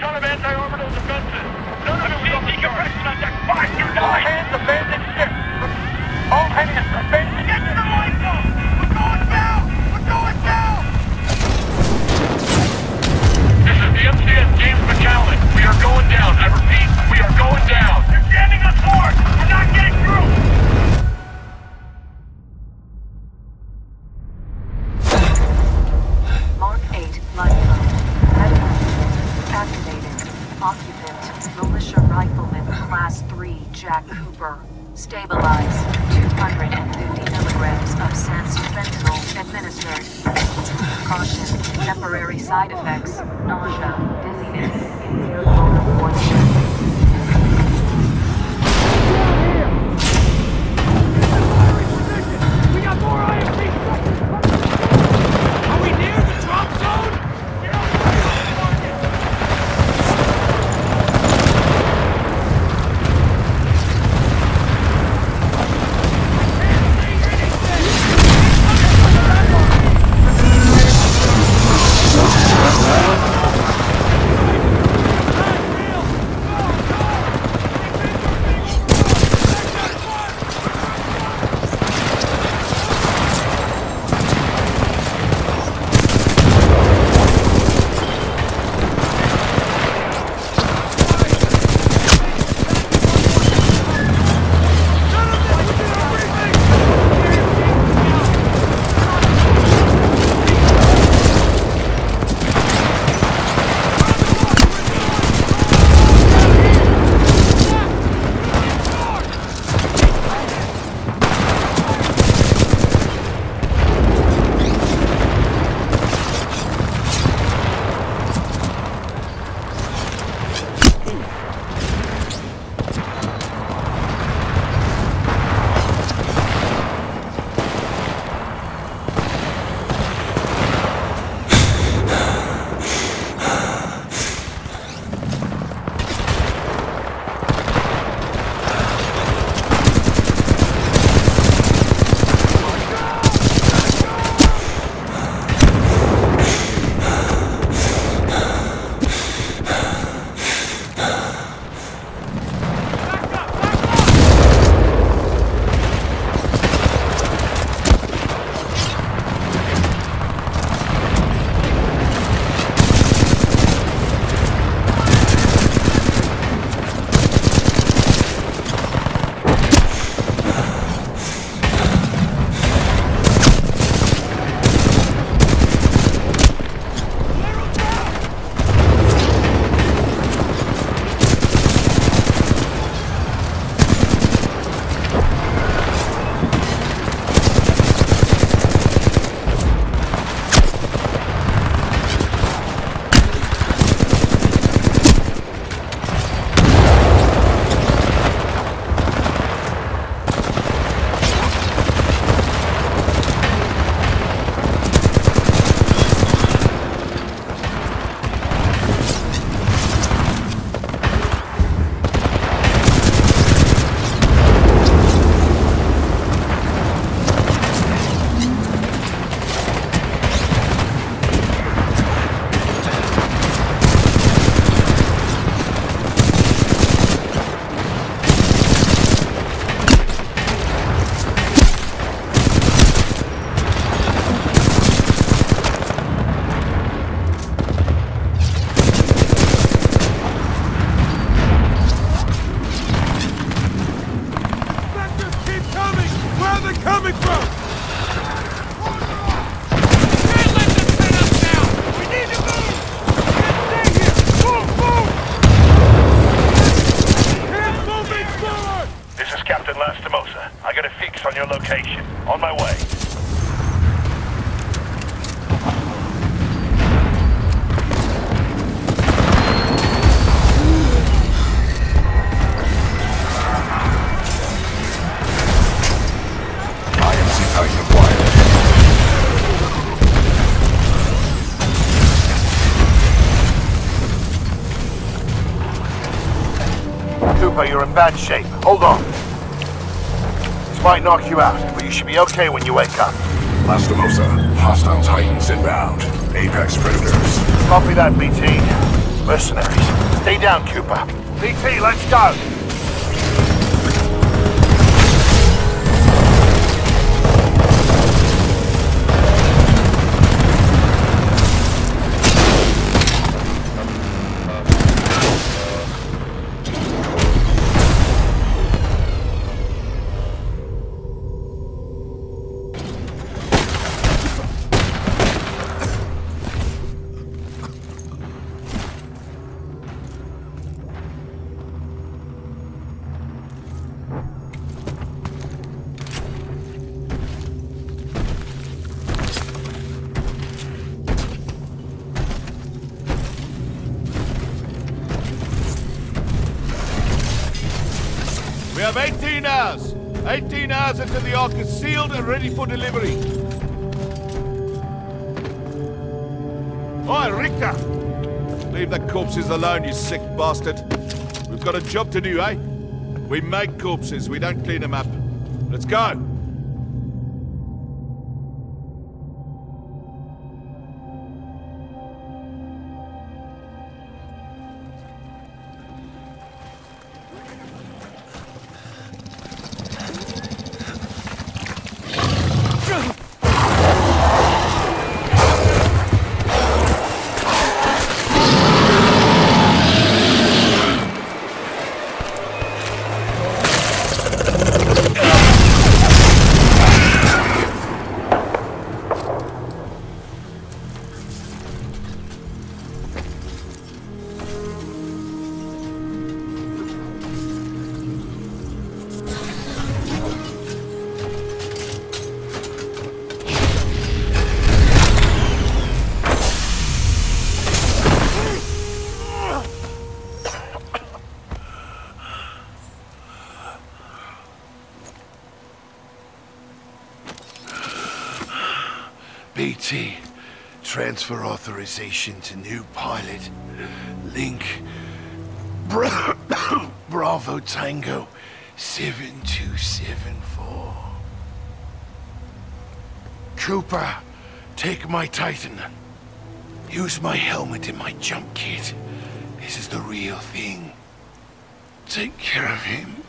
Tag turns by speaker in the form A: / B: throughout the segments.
A: ton of anti-orbital defenses. None of will decompression on deck. Five, you All hands ship. All hands abandon Get to the. We're going down. We're going down. This is the MCS James MacAllan. We are going down. I repeat, we are going down.
B: Caution. Temporary side effects. Nausea, dizziness, impaired.
A: Lastimosa. I got a fix on your location. On my way. Cooper, you're in bad shape. Hold on. Might knock you out, but you should be okay when you wake up.
C: Lastimosa, hostile Titans inbound. Apex Predators.
A: Copy that, BT. Mercenaries. Stay down, Cooper. BT, let's go!
D: Hours. 18 hours until the Ark is sealed and ready for delivery. Oi, Richter! Leave the corpses alone, you sick bastard. We've got a job to do, eh? We make corpses, we don't clean them up. Let's go!
A: BT, transfer authorization to new pilot. Link, Bra Bravo Tango 7274. Cooper, take my Titan. Use my helmet and my jump kit. This is the real thing. Take care of him.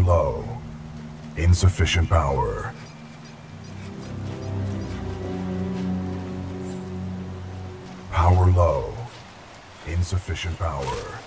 C: Low. Insufficient power. Power low. Insufficient power.